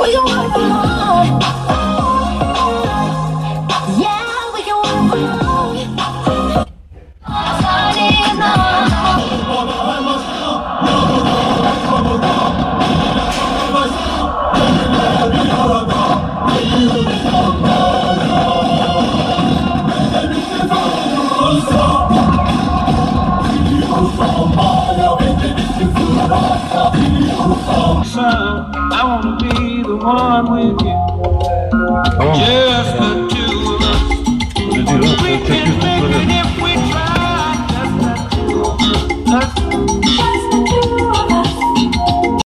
我又害怕 Son, I wanna be the one with you. Just the two of us. We can make it if we try.